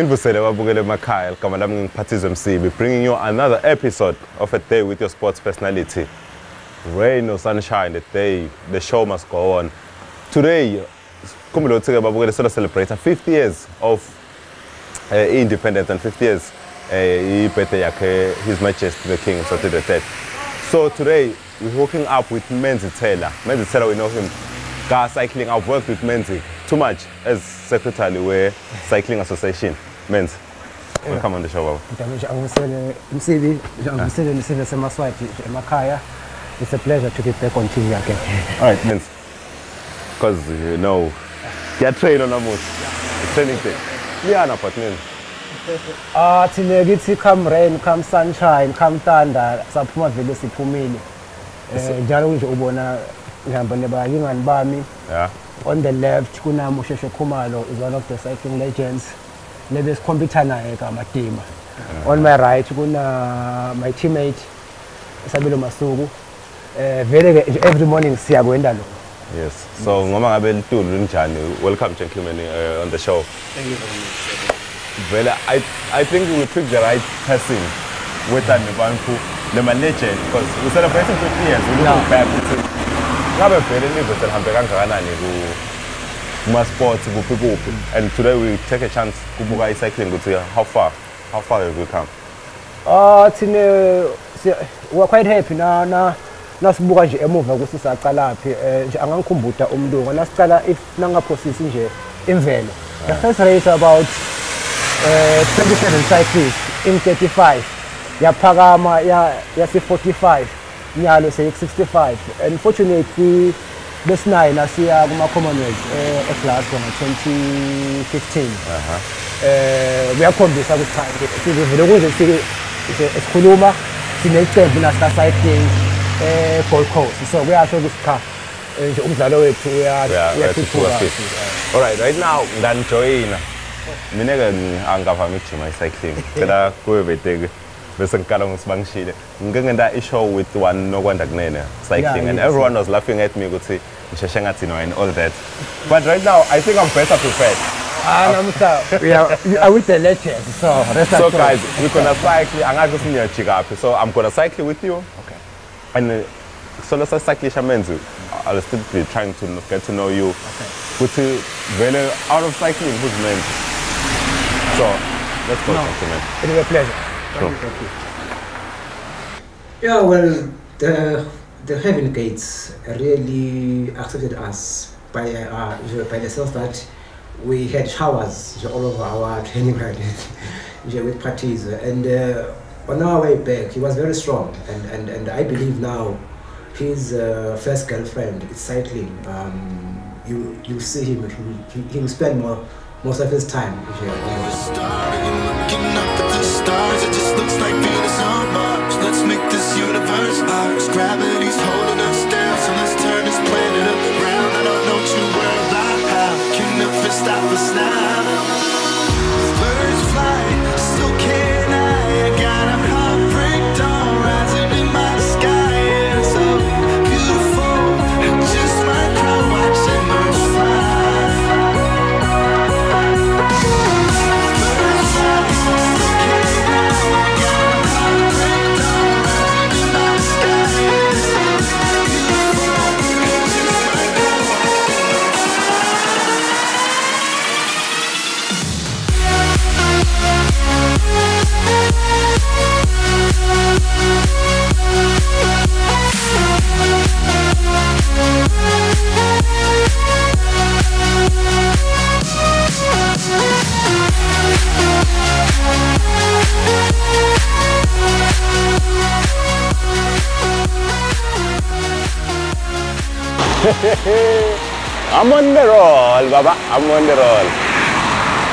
Ngivusele wabukele emakhaya ligama lami ngingiphathizwe Msibi bringing you another episode of a day with your sports personality. Rain or sunshine, the day, the show must go on. Today, khumbula ukuthi ke babukele solo celebrate 50 years of uh, independence and 50 years uh, yakhe His Majesty the King Mswati the Third. So today we're hooking up with Menzi Tsela. Menzi Tsela, we know him. Car cycling. I've worked with Menzi too much as secretary we cycling association. Menzi, welcome on the show, Baba. Mdamiji angimisele Msibi, angimisele nisile semaswati emakhaya. It's a pleasure to be back on TV again. All right, Menzi. Because you know, you're trained on a mood. It's training day. Yeah, no, but Menzi. Ah thina kithi come rain, come sunshine, come thunder, saphuma vele siphumile. Eh njalo nje ubona ngihamba nebalingani bami. Yeah. On the left kunami usheshe Khumalo is one of the cycling legends. Lebe sikhompyutha naye kaMadima. On my right kuna my teammate Sabelo Masuku. Eh vele ke every morning siyakwenda lo. Yes. So ngoma ngabe litulu linjani? Welcome gentlemen uh, on the show. thank you very much Vele I I think we picked the right person with an Banku, the legend because we celebrating 50 years. We look back to ngabe vele nive selihambe kangakanani ku kuma sports kuphi kuphi. And today we take a chance kubuka i-cycling ukuthi how far how far have we come? Ah thina si- we are quite happy na na nasibuka nje emuva ukuthi saqalaphi eh, nje angangikhumbuta umlungu nasicala if nangaphosisi nje imvelo. The first race about eh 27 cyclists in 35 yaphakama ya yasi 45 nyalo sey best nine nasiya kuma commonwealth a class from 2015 Wir uyakhombisa ukuthi vele ukuze sikhuluma sineqembu nasikacycling egold coast. So kuyasho ukuthi cha nje umdlalo wethu uyathuthuka alright right now ngani joyina mina-ke angavami ukujima i-cycling cela kube beteke bese ngikala ngokuthi bangishile ngike ngenta i-show with one nokwanda kunene. Cycling and everyone was laughing at me ukuthi ngisheshe ngathi no and all that. But right now i think i'm better prepared. Ah namhla we are are with the legends so rest so guys we're gonna cycle angazi ukuthi niyajikaphi so i'm gonna cycle with you. Okay. And uh, solo sacyclisha menzi i'll still be trying to get to know you. Ukuthi vele out of cycling who's menzi so let's go No. gentlemen. It is a pleasure Sure. Yeah, well, the the heaven gates really accepted us by uh, by the sense that we had showers all over our training ground with parties, and uh, on our way back, he was very strong, and and, and I believe now his uh, first girlfriend is cycling. Um, you you see him, he, he, will spend more most of his time here. and you're looking up i'm on the roll baba i'm on the roll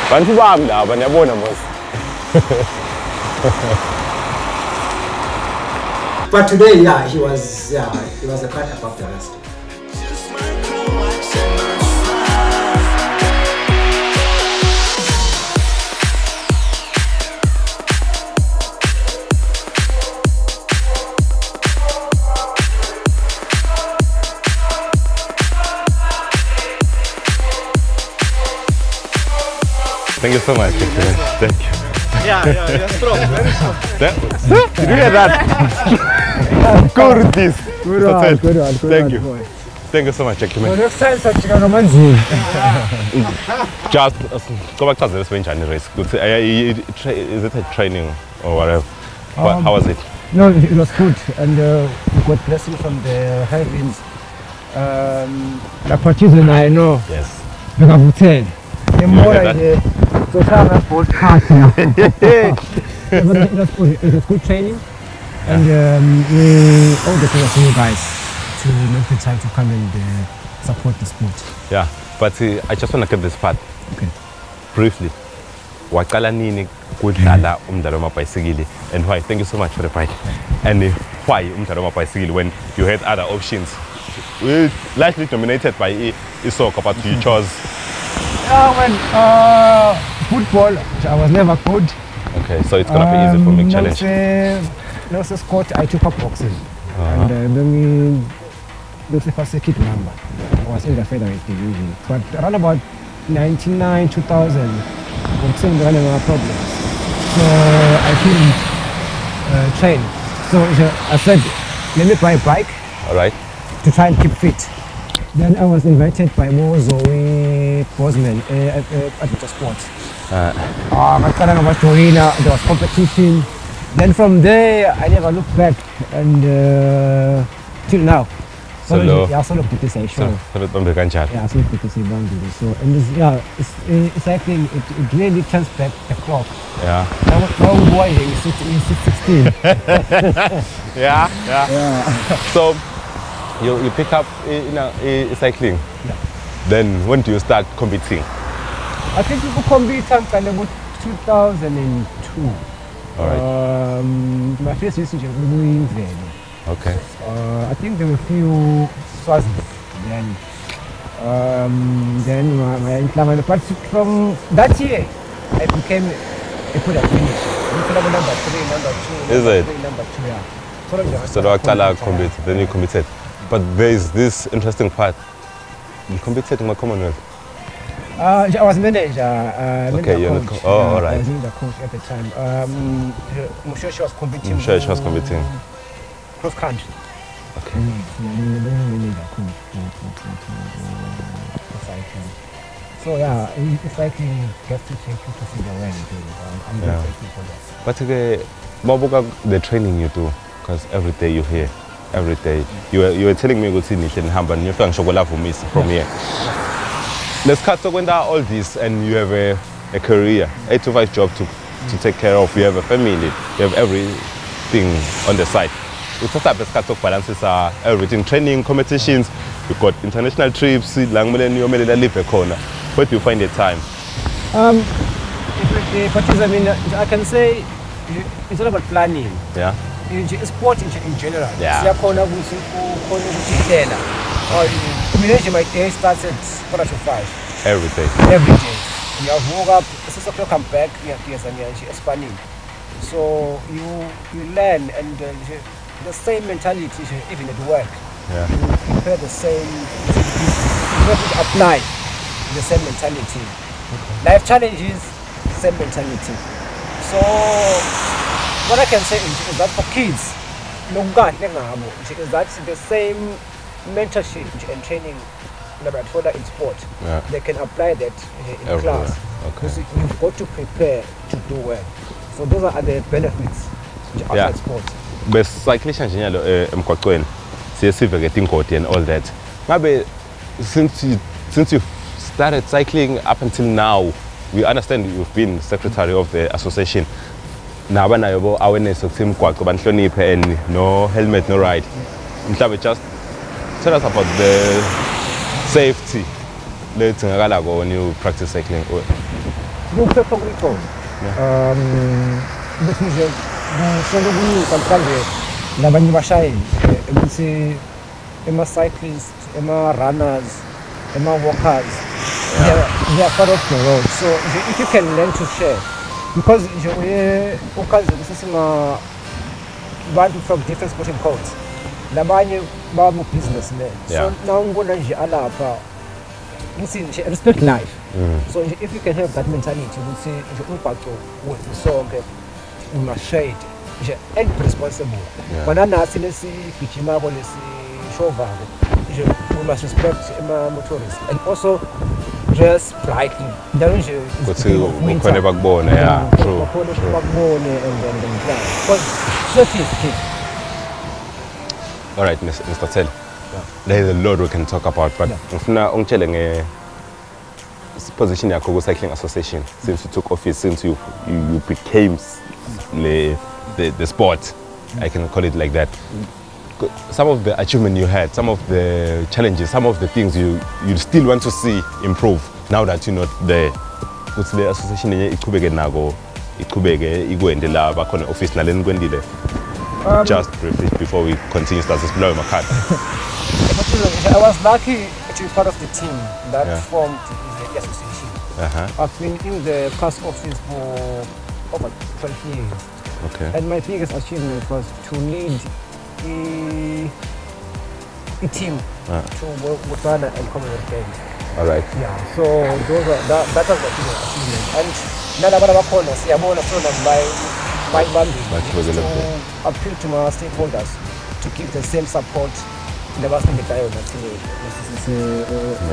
bantu bami laba niyabona mos But today, yeah, he was yeah, he was a cut above the rest. Thank you so much. Thank you. Yeah, yeah, yeah, strong, very strong. Did you hear that? Good this. Good Mr. one, good good Thank you. Thank you so much, Jackie. man. next time sajika Just go back to this benjani race. Good. Uh, i- i- Is it a training or whatever? What- How was it? No, it was good, and uh, we got blessing from the heavens. Um, laphathize naye no Yes. bekavuthele heard emora that? nje sohlala bolt party it was good it was good training and um, we all the to you guys to make the time to come and uh, support the sport Yeah. But uh, I just want to get this part okay briefly. Waqala nini kudlala umdlalo wamabhayisikili and why? Thank you so much for the bike. And uh, why umdlalo wamabhayisikili when you had other options? We largely dominated by i- i-soccer, but you chose. yeah when uh, football I was never good Okay, so it's gonna be easy for me challenge. No, so Scott, I took up boxing. And uh, then we looked for circuit number. I was in the featherweight division. But around about 99, 2000, boxing ran into problems. So I couldn't uh, train. So uh, I said, let me buy a bike All right. to try and keep fit. Then I was invited by Mo Zoe Bosman uh, at uh, Adventure Sport. Uh, Ah, ngaqala ngamajoyina there was competition then from there i never looked back and uh, till now So lo- yeah solo bhutisa so, ishow so bambe kanjalo. yeah solo bhutisa ibambile so and it's, yeah it's, it's I think it, it really turns back the clock Yeah. now now boy is 16 Yeah, yeah. So you, you pick up i- in a, i- cycling. Yeah. Then when do you start competing? i think ukukhompyutha ngiqale ngo-2002 All right. um, my first usage bekuyimvelo Okay. Uh, I think there were a few Swazis then. Um, then my, my but from that year, I became a good at finish. Number three, number two, Is number it? three, number two, yeah. So, So waqala competing. compete, then you committed. But there is this interesting part. You competed in the Commonwealth. Uh, I was manager. Uh, Okay, you're the coach. co- oh, Yeah, alright. I was in the coach at the time. Um, I'm sure she was competing. I'm sure she was competing. Cross country. Okay. Mm, yeah, manager coach uh. So yeah, it's like you get to take you to see the way you do it. Um, I'm Yeah. grateful for that. But okay, mabuka the training you do, because every day you hear, every day. You were, you were telling me ukuthi nihle nihamba niyofika ngisho kwelavumis from here. Lesikhathi sokwenta all this and you have a, a career, 8 to 5 job to, to take care of, you have a family, you have everything on the side. uthatha phi isikhathi sokubhalansisa everything training competitions you got international trips la kumele niyomelela live khona where do you find the time Um, if, but I mean, uh, I can say uh, it's all about planning. yeah nje sport nje in general. Yeah. siyakhona ukuthi ukhona or mina nje my day starts at quarter to five. Every day. Every day. Ngiyavuka six o'clock I'm back ngiyageza ngiya nje esipanini. So you you learn and uh, the same mentality even at work. Yeah. You prepare the same you have to apply the same mentality. Life challenges same mentality. So what I can say is, is that for kids nokukahle ngabo nje is that the same mentorship and training labathola in sport Yeah. they can apply that in Everywhere. class Okay. because you've got to prepare to do well so those are the benefits outside Yeah. sport besicyclisha nje nyalo eh, emgwaqweni siye sive-ke tingoti and all that ngabe since you, since you started cycling up until now we understand you've been secretary of the association naba nayo bo awareness ukuthi imigwaqo banihloniphe and no helmet no ride. Mhlawumbe just tell us about the safety. Ledzingakala when you practice cycling. Kuphepha kulikhona um kusonke kunyuka mhlawumbe labanye bashayeli eh, ukuthi ema-cyclist ema-runners ema-walkers they are part of the road. So if you can learn to share because nje uye ukazi kusesinga bantu from different sporting codes labanye babu-businessmen so Yeah. na ngibona nje alapha ngithi nje respect life. So nje if you can have that mentality ukuthi nje umbhaco wethu sonke it nje and responsible. Yeah. kona nathi lesigijimako lesishovako nje we must respect ama-motorists and also just brightly njalo nje is Ukuthi the beginning of winter. ukhone bakubone, yeah, Mm, true, true. bakubone and then then yeah because safety is key All right, Mr. Tell. There is a lot we can talk about, but Yeah. ngifuna ungitshele nge position yakho ku cycling association since you took office since you you, you became le, the the sport I can call it like that. Some of the achievement you had, some of the challenges, some of the things you you still want to see improve now that you're not there. Ukuthi le association yenye ichubeke nako ichubeke ikwende la bakhona office naleni kwendile. Just briefly before we continue, start makhanda. But you know, I was lucky to be part of the team that Yeah. formed the association. Uh-huh. I've been in the class office for over 12 years. Okay. And my biggest achievement was to lead team Ah. to Bo- Botswana and Commonwealth Games. All right. Yeah, so those are, that, that was my biggest achievement. And nalabana bakhona siyabona sona bayibambile to appeal to my stakeholders to give the same support nabasindidayo nathi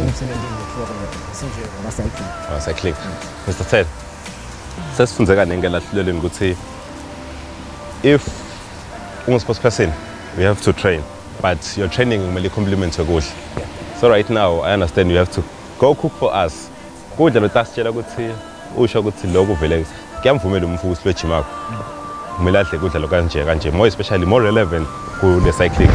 emsebenzini wethu sinje ngama-cycling Oh, cycling. Mr. Ted, sesifunze kaningi elahlulelweni ukuthi if ungu-sports person, you have to train, but your training kumele complement kuhle. So right now, I understand you have to go cook for us. Kudla lotasitshela ukuthi usho ukuthi lokhu vele kuyamvumela umfu ukuthi lwejimako. kumele adle kudla lokanje kanje more especially more relevant kule cycling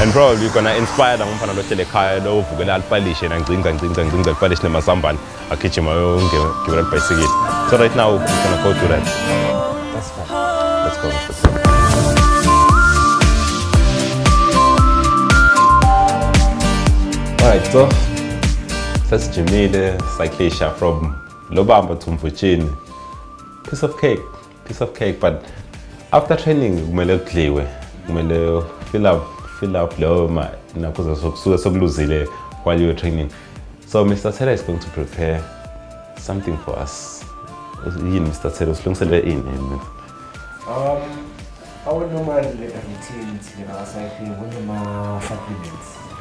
and probably gonna inspire ngumfana lohlele ekhaya lovukela alipalishe nangcinga ngcinga ngcinga alipalishe nemasambane agijima yongibela libhayisikile so right now we're gonna go to that that's fine let's go Alright, so sesijimile cyclisha from Lobamba to Mvuchini. Piece of cake, piece of cake, but after training kumele kudliwe. Kumele fill up fill up leyo ma nakuze sokusuke sokuluzile while you were training. So Mr. Tela is going to prepare something for us. Yini Mr. Tela usilungisele ini? Um, our normal routines ngabasayikling kunama-supplements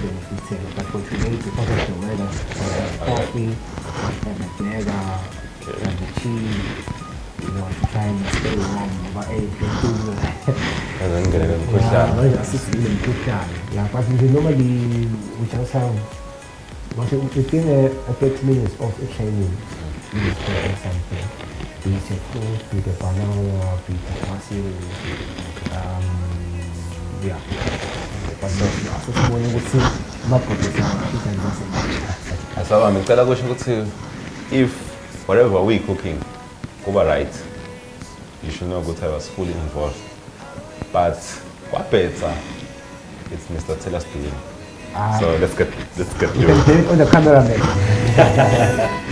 but and but uh, coffee and and cheese you know to try and stay warm but hey, yeah, ngikhohlala. well, that's just really imkhuhlane. Yeah, but we normally we just have what within a, a 30 minutes of a training, we just prepare something. Be it be it banana, be it. Um, yeah. But no, after sibone ukuthi ama-producer Asaba ngicela kusho ukuthi if whatever we cooking kuba right you should know ukuthi I was fully involved but what better it's Mr. Tsela's doing ah. so let's get let's get You to can it. get it on the camera, man.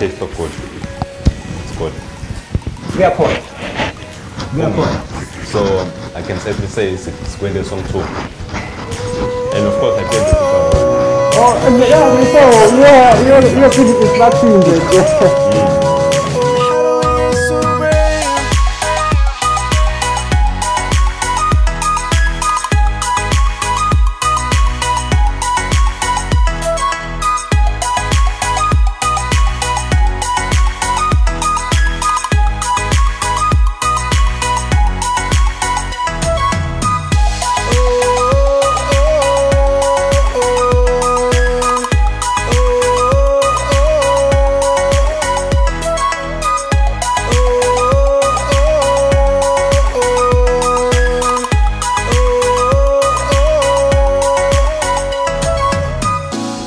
Taste so good. It's good. We are caught. Kuyakhona. So I can safely say it's Squende song two. And of course I played the guitar. Oh, yeah, so yeah, you're, you're pretty instructing it.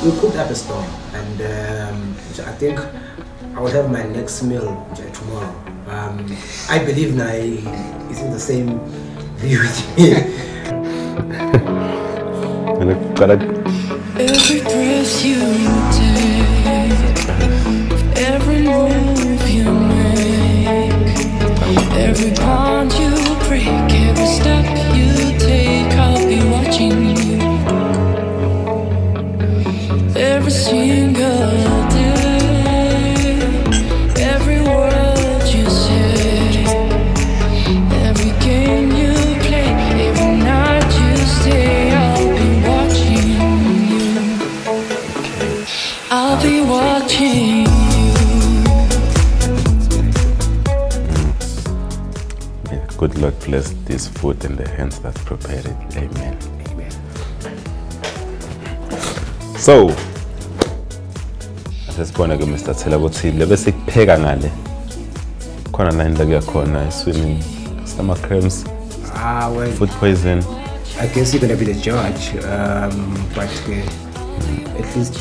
We cooked up a storm, and um, I think I will have my next meal tomorrow. Um, I believe Nai is in the same view with me. And I gotta Every breath you take, every move you make, every bond you break, every step good Lord bless this food and the hands that prepared it. Amen. Amen. So asesibona ke Mr. Thela ukuthi lebe sikupheka ngale khona la indlela kuyakhona swimming stomach cramps ah, well, food poison I guess you're gonna be the judge, um, but uh, at least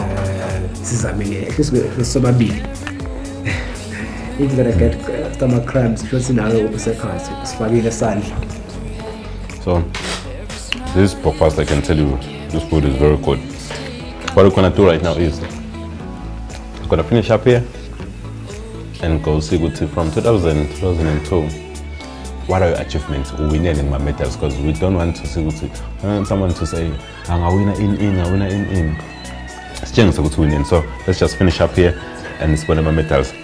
uh, sizamile, at least sobabili. If you're gonna get uh, stomach cramps, usekhathi sifakile sandla So this breakfast, I can tell you, this food is very good. What we're gonna do right now is we're gonna finish up here and go see what from 2000, 2002. What are your achievements? Winning in my medals because we don't want to see someone to say, I'm a winner in in, I'm a winner in in. It's to winning. So let's just finish up here and of my medals.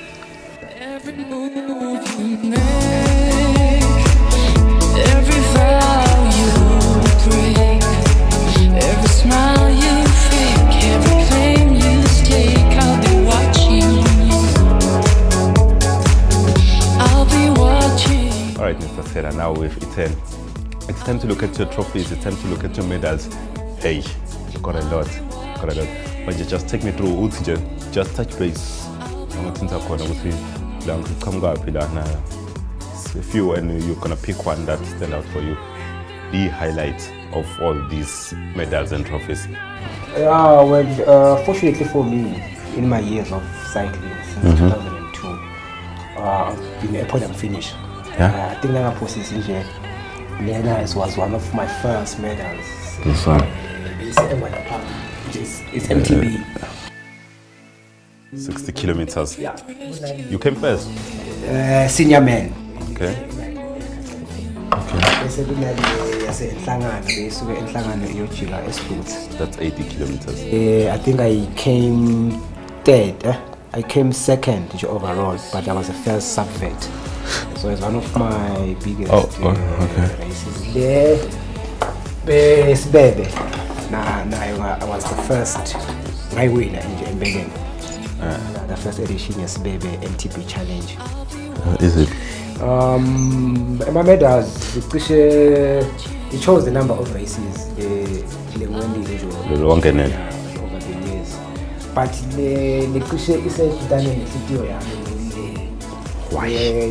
10. It's time to look at your trophies, it's time to look at your medals. Hey, got a lot, got a lot. But you just take me through, uthi just touch base. I'm going Ngithinta khona ukuthi la ngiqhamukapi lana. A few and you're gonna pick one that stand out for you. The highlight of all these medals and trophies. Yeah, well, uh, fortunately for me, in my years of cycling since mm -hmm. 2002, uh, in the airport I'm finished. Yeah. Uh, I think that process is here is- was one of my first medals. This one. It's, it's, MTB. 60 kilometers. Yeah. You came first. Uh, senior man. Okay. Bese kunale yasenhlangano besuke enhlangano iyojika eSport. That's 80 kilometers. Uh, I think I came third. Eh? I came second overall, but I was the first subvet. So it's one of my biggest Oh, oh, uh, okay. races. Le besibebe na nayo nga- I was the first ngayiwina nje embeleni. Uh, the first edition yesibebe MTB challenge. Uh, is it? Um, my medals, cishe it shows the number of races nje Longenele. Yeah, over the years. But le lecishe isedane nenhliziyo yami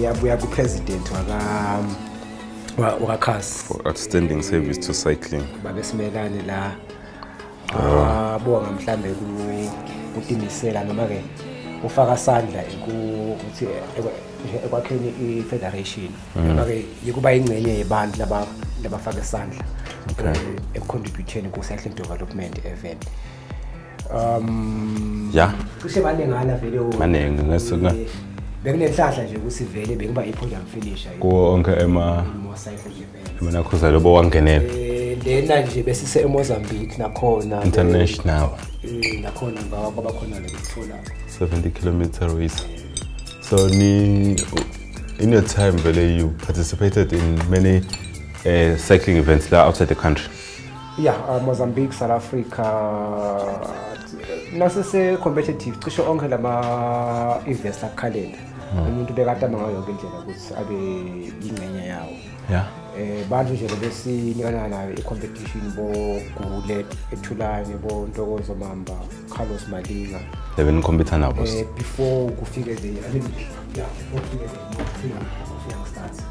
yabuya kupresident waka wakakhasi For outstanding service to cycling. babesimelane la. Abonga mhlambe ku- kutimisela noma-ke ufaka sandla ukuthi ekwakheni i-federation. Noma-ke yikuba ingcenye yebantu laba- labafaka isandla eh, ekucontributheni ku-cycling development event um Yeah. kuhle baningana vele Bekunenhlahla nje ukuthi vele bengiba i-podium finisher kuwo onke emanakhuza lobo wangenela. Eh, lena nje besise emozambique nakhona. International. Eh, nakhona ngaba kwaba khona lokuthola 70 kilometer race. So ni in your time vele you participated in many uh, cycling events la outside the country yeah uh, mozambique south africa nasese-competitive cishe onke lama-events akukhalela umuntu bekade ama ngayo yonke indlela ukuthi abe yingxenye yawo. Yeah. Um bantu nje bebesinikana nayo i-competition bogulet ethulane bontokozo mamba carlos malinga. Leve nikhompitha nabo um before kufike the yeah, before kufike the young stars.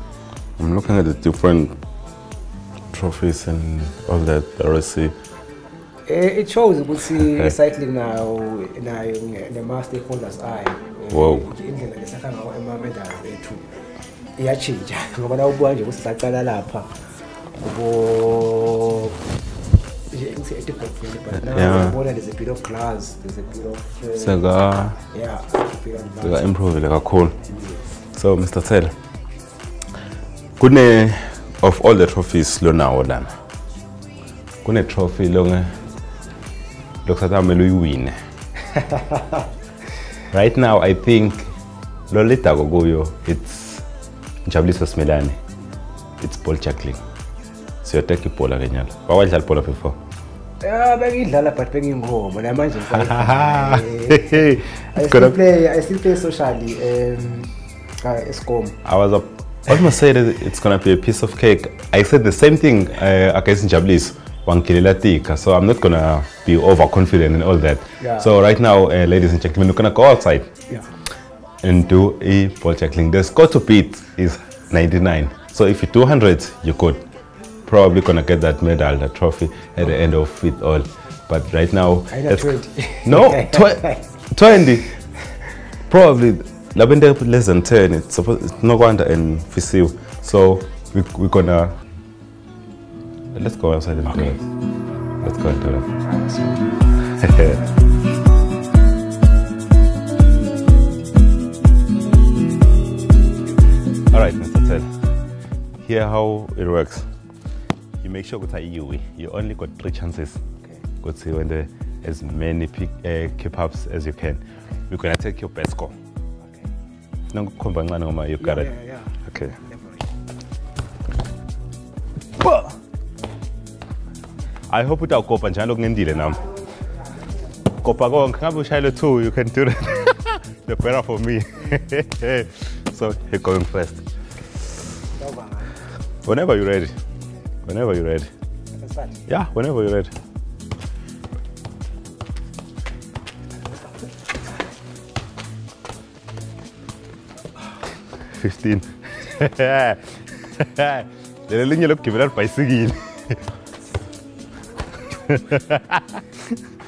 I'm looking at the different trophies and all that the rc Eh, it shows ukuthi Okay. cycling nayo nayo nge- nema-stakeholders ayo Eh, Wow. indlela lesakha ngawo ama-medals ethu iyatshintsha ngoba nawubuka nje ukuthi sacala lapha kubo nje ngithi edibhofini but now Yeah. ubona there's a bit of glass there's a bit of uh, seka yeah a bit of seka glass. improvile kakhulu so mr tel kune of all the trophies lonawo lana. Kune trophy longe lokusathi amele uyiwine right now i think lo lidako kuyo it's njabuliso simelane it's ball juggling. Siyoteka ibhola kenyalo wakwadlala wawadlala ibhola before? Yeah, bengiyidlala but bengiyingoma namanje Hey, I still play I still play socially um escom I was up. Was gonna it's gonna be a piece of cake. I said the same thing uh, against Tika. So I'm not gonna be overconfident and all that. Yeah. So right now, uh, ladies and gentlemen, we're gonna go outside yeah and do a ball tackling. The score to beat is 99. So if you do 100, you're good. Probably gonna get that medal, that trophy at the end of it all. But right now, I know 20. no, tw- 20. Probably labende less than 10. It's supposed it's no wonder and Fisiu. So we we're gonna let's go outside and do it. Let's go and do that. All right, Mr. Ted. Here how it works. You make sure that you you only got three chances. Okay. Go see when the as many pick, uh, keep ups as you can. We're gonna take your best score. Okay Nangukhomba kancane ngoma you got it. yeah, yeah. Okay. I hope utawukopa njalo kungendile nami. Kopa konke ngabe ushayele two you can do that. the better for me. so you're going first. Whenever you're ready. Whenever you're ready. Yeah, whenever you're ready. 15. Lele linye look kibirar paisigil.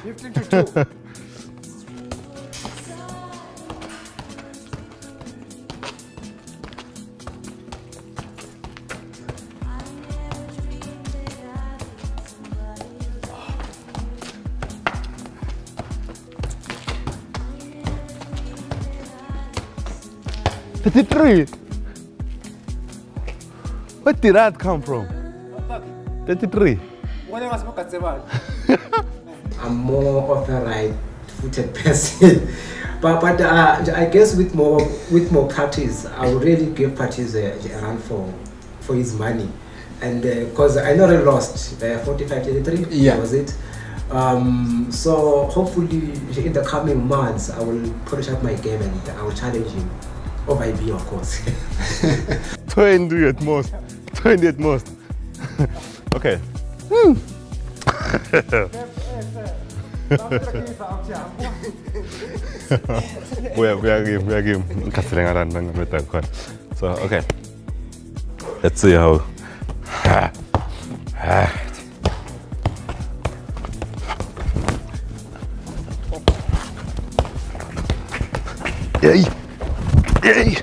15 to Where did that come from? 33. I'm more of a right-footed person, but but uh, I guess with more with more parties, I would really give parties a, a run for for his money, and because uh, I know he lost uh, 45-33, yeah. was it? Um, so hopefully in the coming months, I will polish up my game and I will challenge him over IB of course. 20 at most. 20 at most. okay. Kuya kuya game kuya game. Ngikhathele ngalani nangameda khona. So okay. Let's see how. Yay. Hey!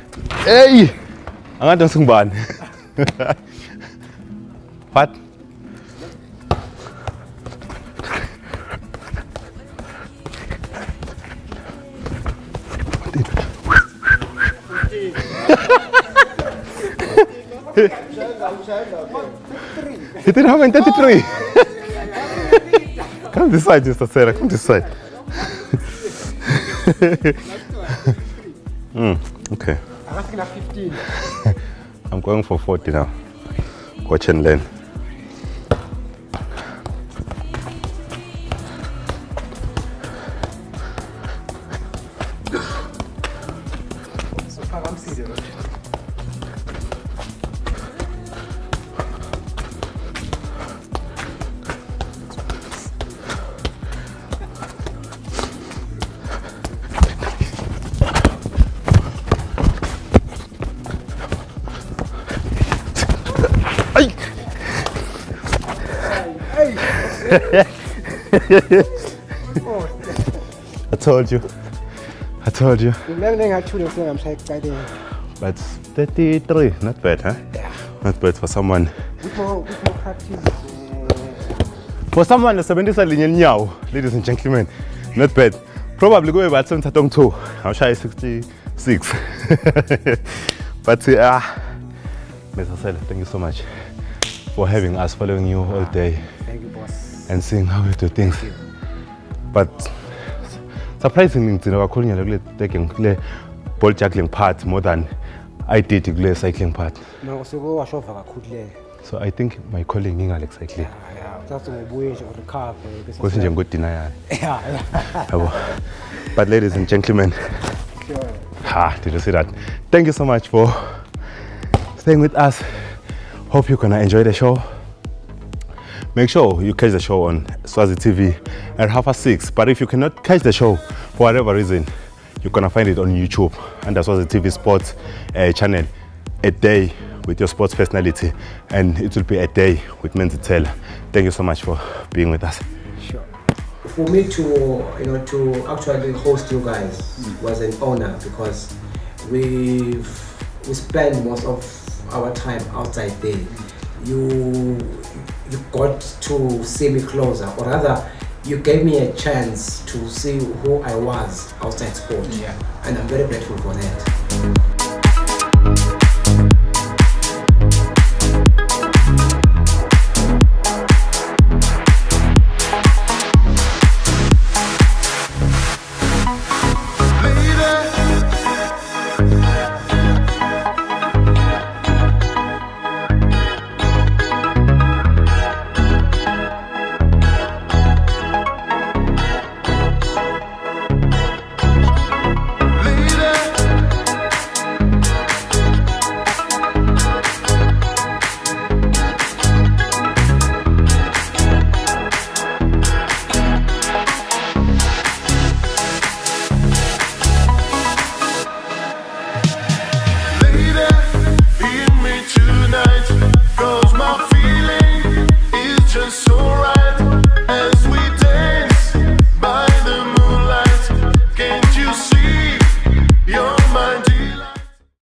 Hey! Angalia msumbani. What? It didn't happen 33. come this side, Mr. Sarah. Come this side. mm. 15 I'm going for 40 now. Watch and learn. I told you. I told you. mina ngingathule sengamshaya ekucaleni But 33, not bad, huh? Yeah. Not bad for someone. with more with more practice eh, For someone osebenzisa linye inyawo, ladies and gentlemen, not bad. Probably kube bathi semthatha ongu-2, awushaya 66. But uh, Mr. Tsela, thank you so much for having us, following you all day thank you boss and seeing how you do things. But surprisingly ngigcina kakhulu nyalo kule tagging kule ball juggling part more than I did kule cycling part. mina usuke kakhulu le So I think my calling ngingale cycling. ngobuye nje urecover bese Kuse nje ngodinayana. yeah Yabo. But ladies and gentlemen, sure ha, did you see that? Thank you so much for staying with us. Hope you can enjoy the show. Make sure you catch the show on Swazi TV at half past six. But if you cannot catch the show for whatever reason, you're gonna find it on YouTube under Swazi TV Sports uh, channel. A day with your sports personality, and it will be a day with Menzi Tell. Thank you so much for being with us. sure for me to you know to actually host you guys was an honor because we've we spend most of our time outside there you you got to see me closer or rather you gave me a chance to see who I was outside sport Yeah. and I'm very grateful for that